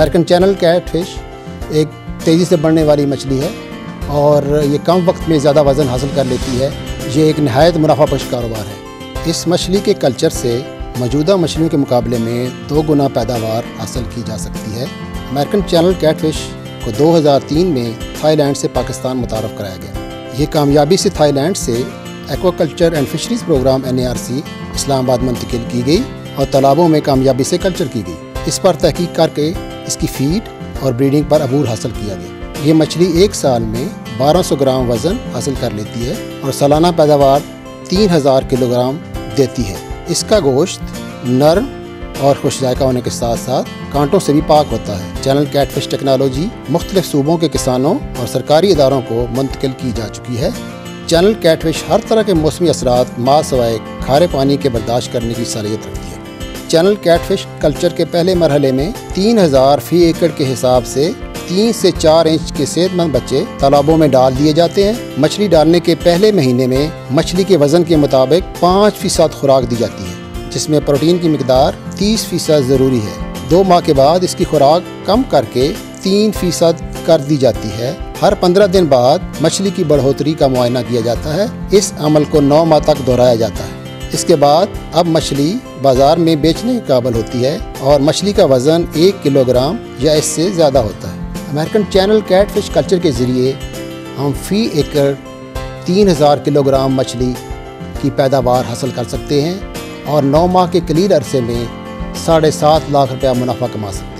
American channel cat fish? एक तेज़ी से बढ़ने वाली मछली है और ये कम वक्त में ज़्यादा वज़न हासिल कर लेती है। ये एक नहायत मुनाफा पश कारोबार है। इस मछली के कल्चर से मौजूदा मछलियों के मुकाबले में दो गुना पैदावार हासिल की जा सकती है। अमेरिकन चैनल कैटफिश को 2003 में थाईलैंड से पाकिस्तान मुतारफ़ कराया गया। ये कामयाबी से थाईलैंड से एक्वाकल्चर एंड फिशरीज़ प्रोग्राम एन इस्लामाबाद मुंतकिल की गई और तालाबों में कामयाबी से कल्चर की गई। इस पर तहकीक करके इसकी फ़ीड और ब्रीडिंग पर अबूर हासिल किया गया। ये मछली एक साल में 1200 ग्राम वज़न हासिल कर लेती है और सालाना पैदावार 3000 किलोग्राम देती है। इसका गोश्त नरम और खुश जायका होने के साथ साथ कांटों से भी पाक होता है। चैनल कैटफिश टेक्नोलॉजी मुख्तलिफ़ सूबों के किसानों और सरकारी इदारों को मुंतकिल की जा चुकी है। चैनल कैटफिश हर तरह के मौसमी असरात माँ सवाए खारे पानी के बर्दाश्त करने की सलाहियत रखती है। चैनल कैटफिश कल्चर के पहले मरहले में तीन हज़ार फ़ी एकड़ के हिसाब से तीन से चार इंच के सेहतमंद बच्चे तालाबों में डाल दिए जाते हैं। मछली डालने के पहले महीने में मछली के वज़न के मुताबिक पाँच फ़ीसद खुराक दी जाती है, जिसमें प्रोटीन की मकदार तीस फ़ीसद ज़रूरी है। दो माह के बाद इसकी खुराक कम करके तीन फ़ीसद कर दी जाती है। हर पंद्रह दिन बाद मछली की बढ़ोतरी का मुआयना किया जाता है। इस अमल को नौ माह तक दोहराया जाता है। इसके बाद अब मछली बाज़ार में बेचने के काबल होती है और मछली का वज़न एक किलोग्राम या इससे ज़्यादा होता है। American channel cat fish culture के ज़रिए हम फ़ी एकड़ तीन हज़ार किलोग्राम मछली की पैदावार हासिल कर सकते हैं और नौ माह के कलील अरसे में साढ़े सात लाख रुपया मुनाफा कमा सकते हैं।